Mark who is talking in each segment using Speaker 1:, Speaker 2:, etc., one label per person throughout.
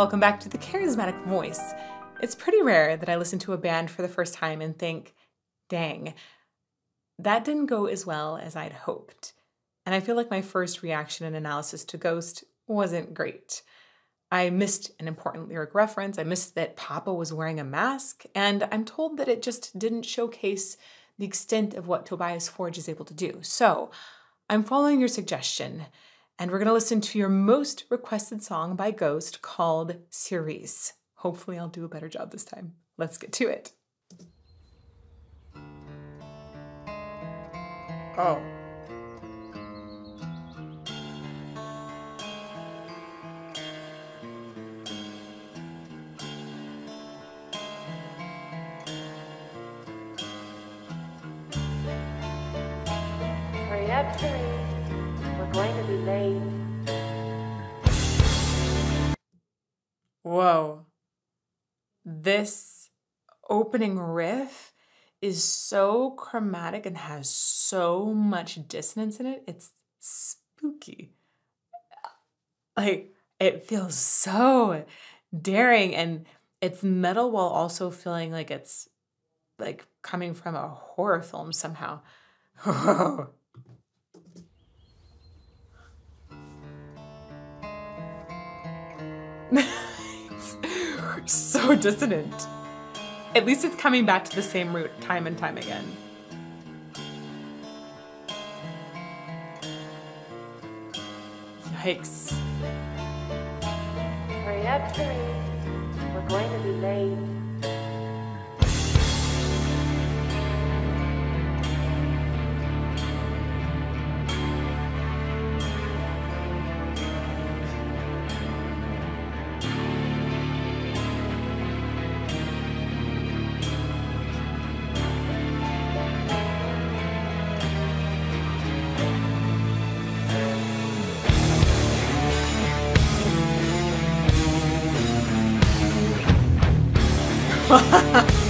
Speaker 1: Welcome back to the Charismatic Voice. It's pretty rare that I listen to a band for the first time and think, dang, that didn't go as well as I'd hoped. And I feel like my first reaction and analysis to Ghost wasn't great. I missed an important lyric reference. I missed that Papa was wearing a mask. And I'm told that it just didn't showcase the extent of what Tobias Forge is able to do. So I'm following your suggestion and we're going to listen to your most requested song by Ghost called Cirice. Hopefully, I'll do a better job this time. Let's get to it. Oh.
Speaker 2: Hurry up, Cirice going to be late.
Speaker 1: Whoa. This opening riff is so chromatic and has so much dissonance in it. It's spooky. Like, it feels so daring and it's metal while also feeling like it's like coming from a horror film somehow. so dissonant. At least it's coming back to the same root time and time again. Yikes.
Speaker 2: Hurry up, Cirice. We're going to be late.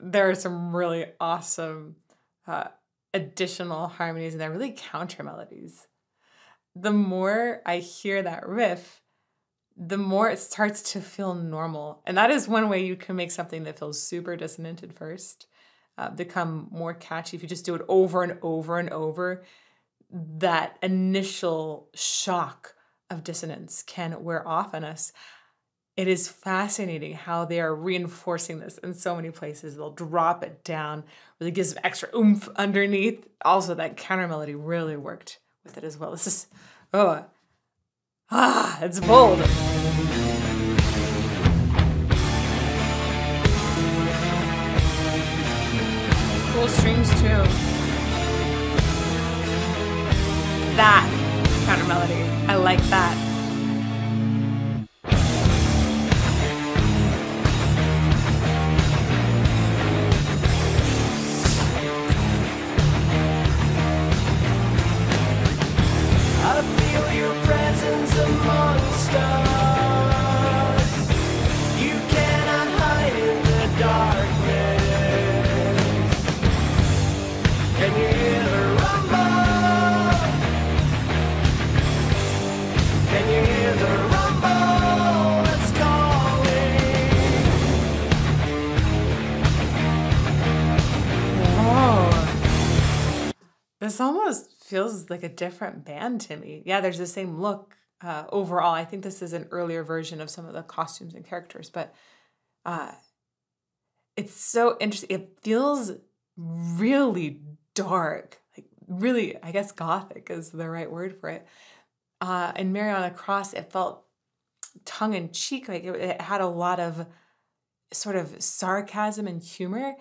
Speaker 1: there are some really awesome uh, additional harmonies and they're really counter melodies. The more I hear that riff, the more it starts to feel normal. And that is one way you can make something that feels super dissonant at first uh, become more catchy. If you just do it over and over and over, that initial shock of dissonance can wear off on us. It is fascinating how they are reinforcing this in so many places. They'll drop it down, really gives extra oomph underneath. Also, that counter melody really worked with it as well. This is, oh, Ah, it's bold. Cool strings too. That counter melody. I like that. This almost feels like a different band to me. Yeah, there's the same look uh, overall. I think this is an earlier version of some of the costumes and characters, but uh, it's so interesting. It feels really dark, like really, I guess gothic is the right word for it. Uh, in Mary on Cross, it felt tongue in cheek, like it, it had a lot of sort of sarcasm and humor.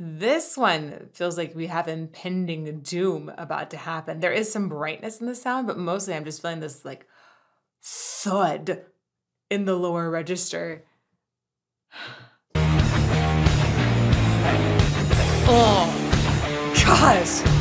Speaker 1: This one feels like we have impending doom about to happen. There is some brightness in the sound, but mostly I'm just feeling this like thud in the lower register. oh, gosh.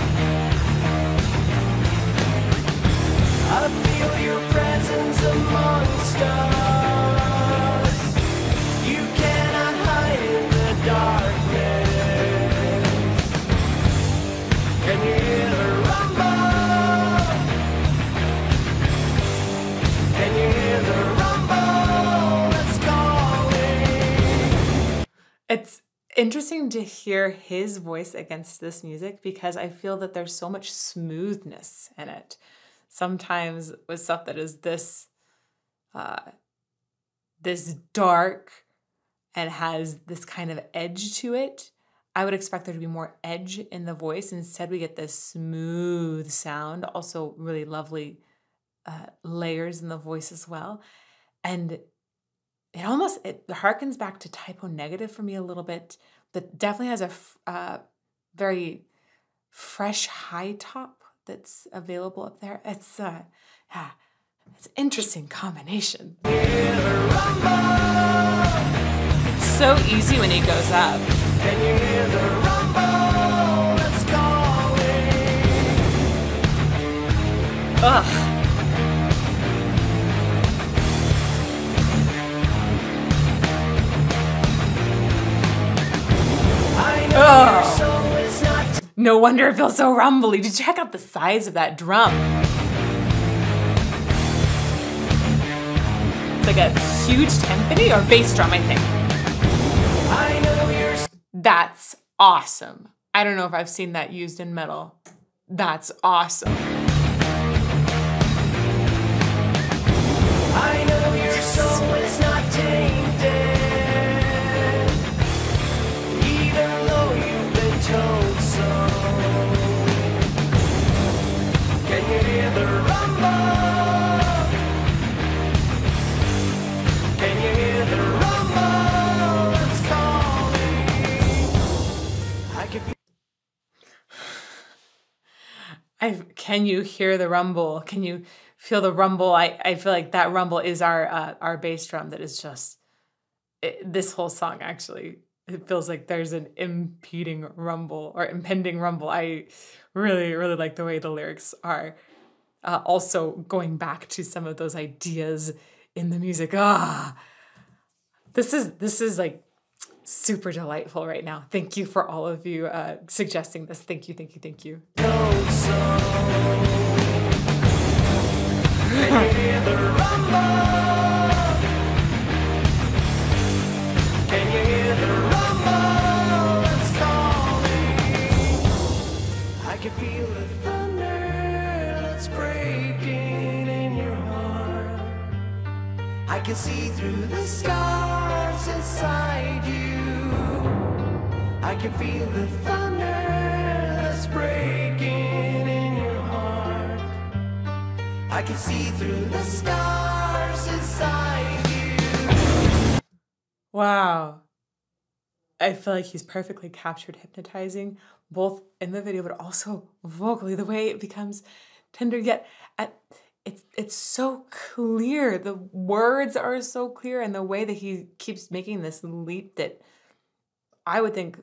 Speaker 1: Interesting to hear his voice against this music because I feel that there's so much smoothness in it. Sometimes with stuff that is this uh, this dark and has this kind of edge to it, I would expect there to be more edge in the voice. Instead, we get this smooth sound, also really lovely uh, layers in the voice as well. And it almost it harkens back to Type O Negative for me a little bit, but definitely has a uh, very fresh high top that's available up there. It's uh, yeah, it's interesting combination. It's so easy when he goes up. Ugh. No wonder it feels so rumbly. Did you check out the size of that drum? It's like a huge timpani or bass drum, I think. That's awesome. I don't know if I've seen that used in metal. That's awesome.
Speaker 3: Can you hear the rumble? Can you feel
Speaker 1: the rumble? I, I feel like that rumble is our uh, our bass drum that is just it, this whole song actually it feels like there's an impeding rumble or impending rumble. I really really like the way the lyrics are uh, also going back to some of those ideas in the music. Ah, this is this is like super delightful right now. Thank you for all of you uh, suggesting this. Thank you, thank you, thank you.
Speaker 3: I can see through the inside you. I can feel the thunder that's breaking in your heart. I can see through the scars inside you.
Speaker 1: Wow. I feel like he's perfectly captured hypnotizing, both in the video, but also vocally, the way it becomes tender yet at, it's it's so clear. The words are so clear, and the way that he keeps making this leap that I would think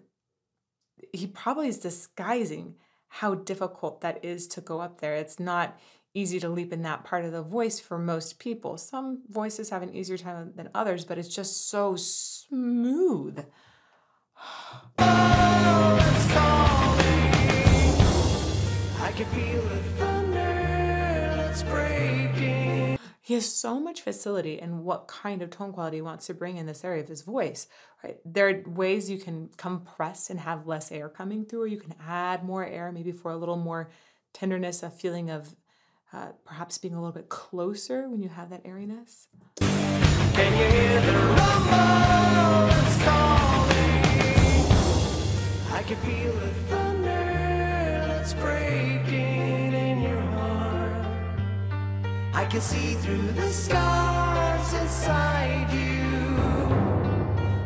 Speaker 1: he probably is disguising how difficult that is to go up there. It's not easy to leap in that part of the voice for most people. Some voices have an easier time than others, but it's just so smooth.
Speaker 3: I
Speaker 1: He has so much facility in what kind of tone quality he wants to bring in this area of his voice. Right? There are ways you can compress and have less air coming through, or you can add more air, maybe for a little more tenderness, a feeling of uh, perhaps being a little bit closer when you have that airiness.
Speaker 3: Can you hear the rumble that's calling? I can feel the I can see through the scars inside you.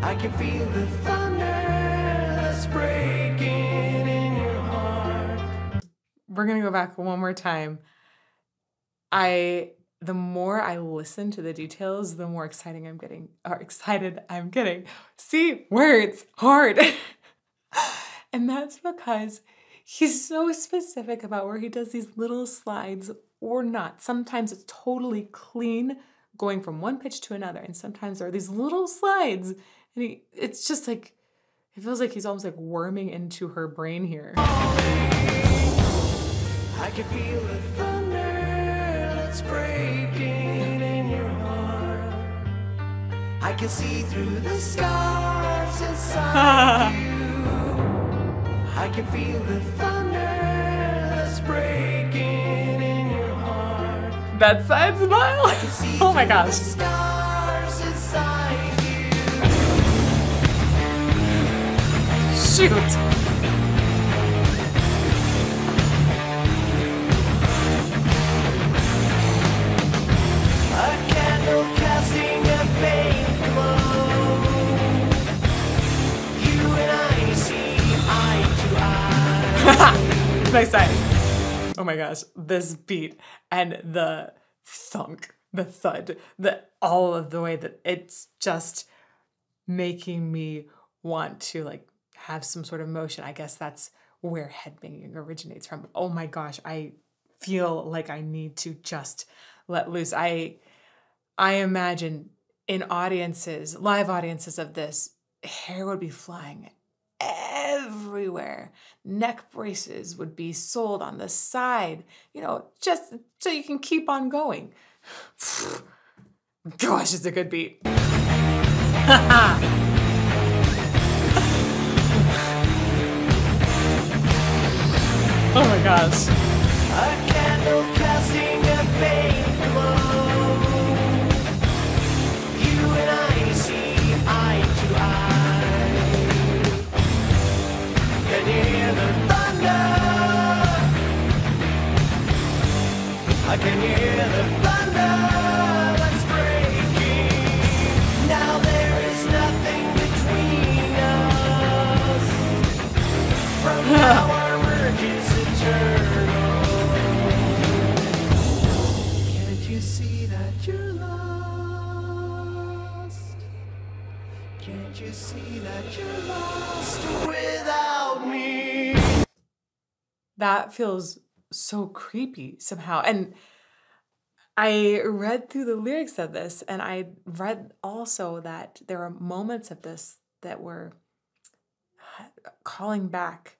Speaker 3: I can feel the thunder that's breaking in your heart.
Speaker 1: we're gonna go back one more time. I the more I listen to the details, the more exciting I'm getting, or excited I'm getting. See, words hard. and that's because he's so specific about where he does these little slides or not. Sometimes it's totally clean going from one pitch to another, and sometimes there are these little slides, and he it's just like it feels like he's almost like worming into her brain here.
Speaker 3: I can feel the thunder that's breaking in your heart. I can see through the scars inside you. I can feel the thunder heart.
Speaker 1: That side smile.
Speaker 3: I can see
Speaker 1: Oh my gosh.
Speaker 3: stars inside you.
Speaker 1: Shoot.
Speaker 3: A candle
Speaker 1: Oh my gosh, this beat and the thunk, the thud, the all of the way that it's just making me want to like have some sort of motion. I guess that's where headbanging originates from. Oh my gosh, I feel like I need to just let loose. I I imagine in audiences, live audiences of this, hair would be flying everywhere. Neck braces would be sold on the side, you know, just so you can keep on going. Gosh, it's a good beat. oh my gosh.
Speaker 3: I can hear the thunder that's breaking. Now there is nothing between us. From now our work is eternal. Can't you see that you're lost? Can't you see that you're lost without me?
Speaker 1: that feels so creepy somehow. And I read through the lyrics of this, and I read also that there are moments of this that were calling back.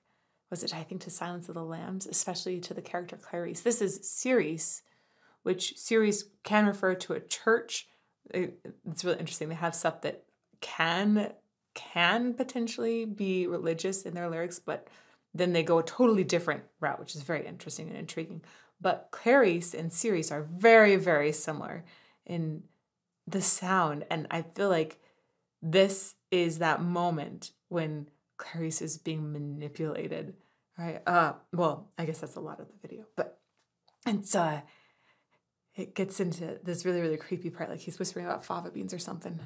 Speaker 1: Was it, I think, to Silence of the Lambs, especially to the character Clarice? This is Cirice, which Cirice can refer to a church. It's really interesting. They have stuff that can can potentially be religious in their lyrics, but then they go a totally different route, which is very interesting and intriguing. But Clarice and Cirice are very, very similar in the sound. And I feel like this is that moment when Clarice is being manipulated, right? Uh, well, I guess that's a lot of the video, but it's uh, it gets into this really, really creepy part, like he's whispering about fava beans or something.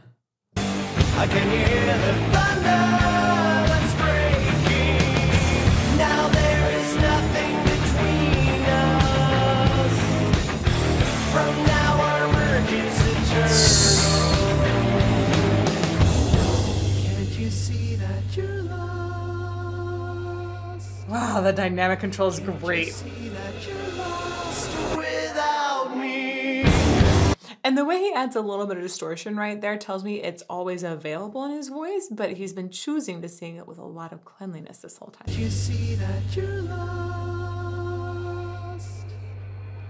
Speaker 1: Wow, the dynamic control is
Speaker 3: Can't you
Speaker 1: great. And the way he adds a little bit of distortion right there tells me it's always available in his voice, but he's been choosing to sing it with a lot of cleanliness this whole time.
Speaker 3: You see that you're lost.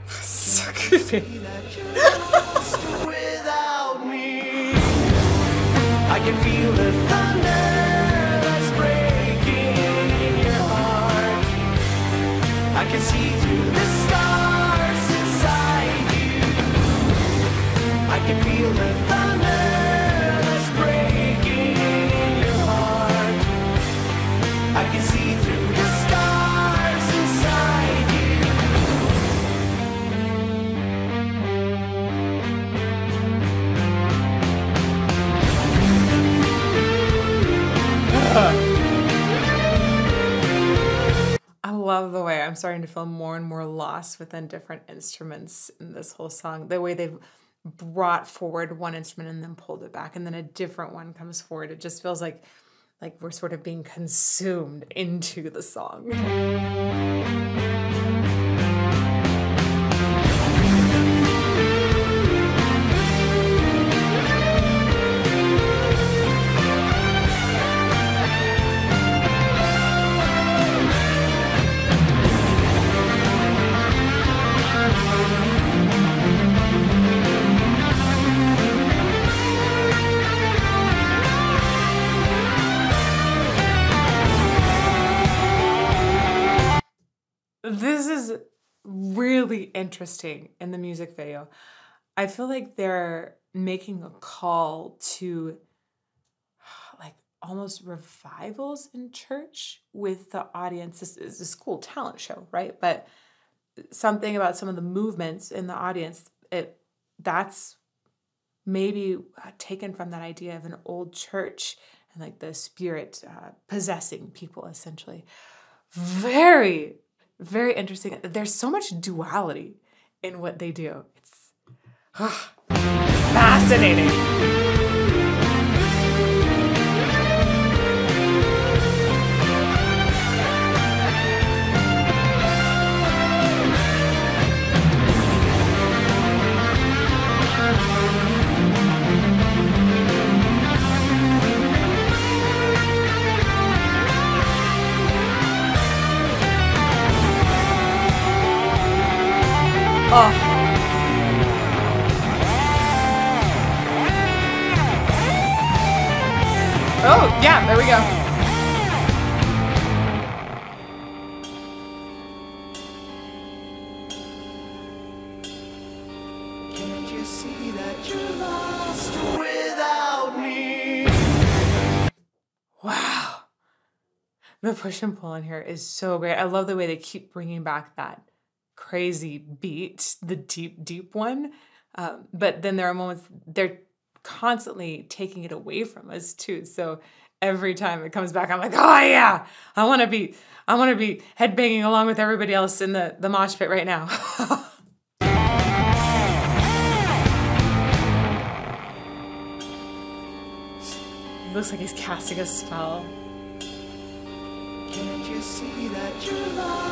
Speaker 1: so creepy.
Speaker 3: that you're lost without me. I can feel the thunder that's breaking in your heart. I can see through the
Speaker 1: love the way I'm starting to feel more and more lost within different instruments in this whole song. The way they've brought forward one instrument and then pulled it back, and then a different one comes forward. It just feels like like we're sort of being consumed into the song. Interesting in the music video. I feel like they're making a call to like almost revivals in church with the audience. This is a school talent show, right? But something about some of the movements in the audience, it that's maybe taken from that idea of an old church and like the spirit uh, possessing people essentially. Very, very interesting. There's so much duality in what they do. It's fascinating. Oh. Oh, yeah, there we go.
Speaker 3: Can't you see that you're lost without me?
Speaker 1: Wow. The push and pull in here is so great. I love the way they keep bringing back that crazy beat, the deep, deep one. Um, but then there are moments they're constantly taking it away from us too. So every time it comes back, I'm like, oh yeah, I want to be, I want to be headbanging along with everybody else in the the mosh pit right now. Looks like he's casting a spell.
Speaker 3: Can't you see that you're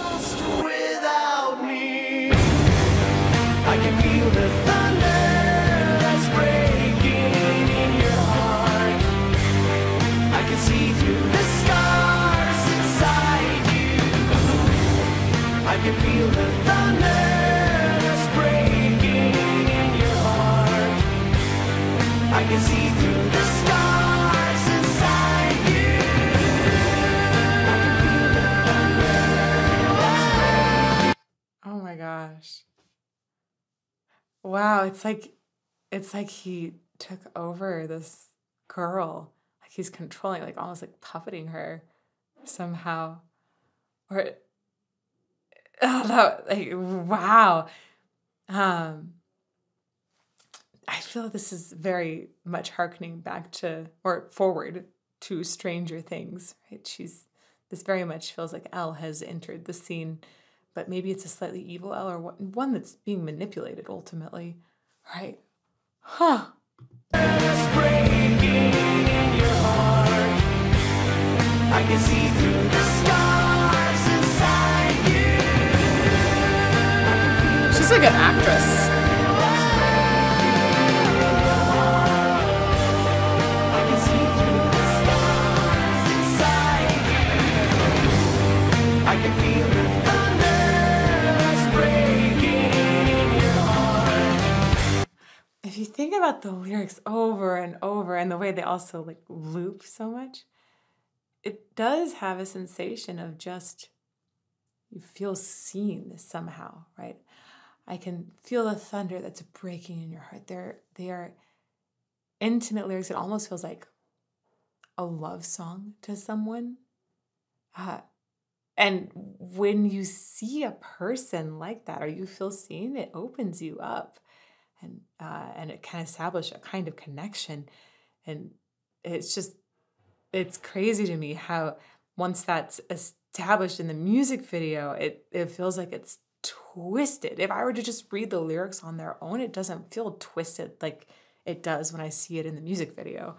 Speaker 1: Oh my gosh. Wow, it's like it's like he took over this girl. Like he's controlling, like almost like puppeting her somehow. Or oh that like wow. Um I feel this is very much harkening back to or forward to Stranger Things, right? She's this very much feels like Elle has entered the scene, but maybe it's a slightly evil Elle or one that's being manipulated ultimately, right? Huh.
Speaker 3: I can see through the inside you.
Speaker 1: She's like an actress.
Speaker 3: You
Speaker 1: think about the lyrics over and over and the way they also like loop so much, it does have a sensation of just you feel seen somehow, right? I can feel the thunder that's breaking in your heart. They're they are intimate lyrics. It almost feels like a love song to someone. Uh, and when you see a person like that, or you feel seen, it opens you up, and uh, and it can establish a kind of connection, and it's just it's crazy to me how once that's established in the music video, it it feels like it's twisted. If I were to just read the lyrics on their own, it doesn't feel twisted like it does when I see it in the music video.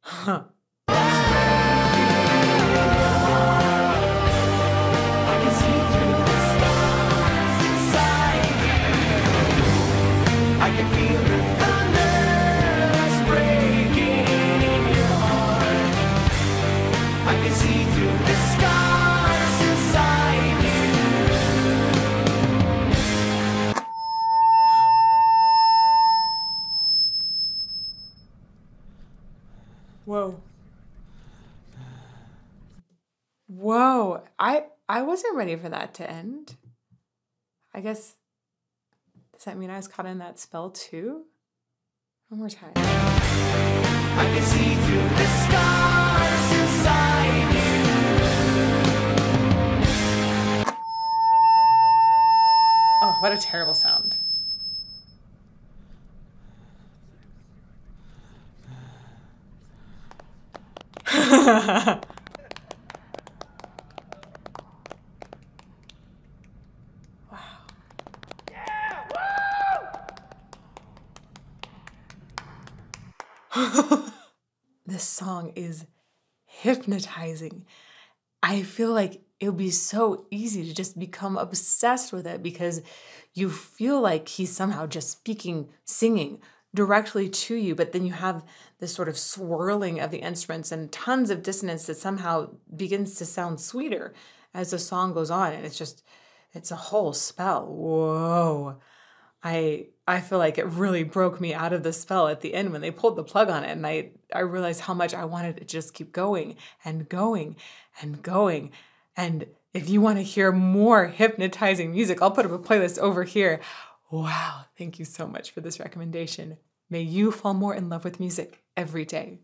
Speaker 1: Huh. I I wasn't ready for that to end. I guess, does that mean I was caught in that spell too? One more time.
Speaker 3: I can see through the stars inside you.
Speaker 1: Oh, what a terrible sound. this song is hypnotizing. I feel like it would be so easy to just become obsessed with it because you feel like he's somehow just speaking, singing directly to you, but then you have this sort of swirling of the instruments and tons of dissonance that somehow begins to sound sweeter as the song goes on. And it's just, it's a whole spell. Whoa. I I feel like it really broke me out of the spell at the end when they pulled the plug on it and I I realized how much I wanted to just keep going and going and going. And if you want to hear more hypnotizing music, I'll put up a playlist over here. Wow, thank you so much for this recommendation. May you fall more in love with music every day.